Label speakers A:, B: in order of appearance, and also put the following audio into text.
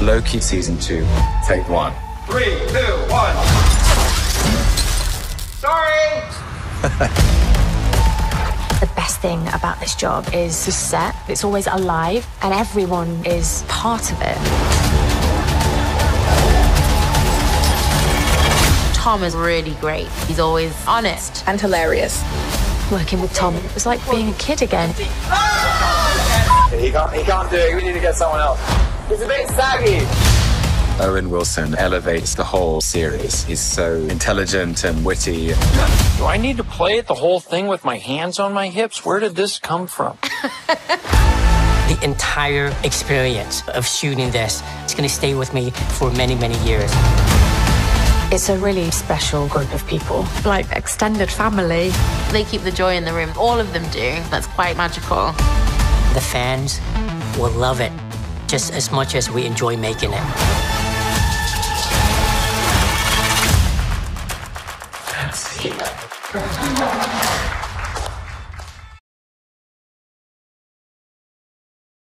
A: Loki Season 2, Take 1.
B: Three, two, one. Sorry!
C: The best thing about this job is the set. It's always alive, and everyone is part of it.
D: Tom is really great. He's always honest
E: and hilarious.
C: Working with Tom was like being a kid again.
B: He can't, he can't do it. We need to get someone else. He's a bit saggy.
A: Owen Wilson elevates the whole series. He's so intelligent and witty.
F: Do I need to play it the whole thing with my hands on my hips? Where did this come from?
G: the entire experience of shooting this is going to stay with me for many, many years.
C: It's a really special group of people, like extended family.
D: They keep the joy in the room. All of them do. That's quite magical.
G: The fans will love it just as much as we enjoy making it.
B: Let's see.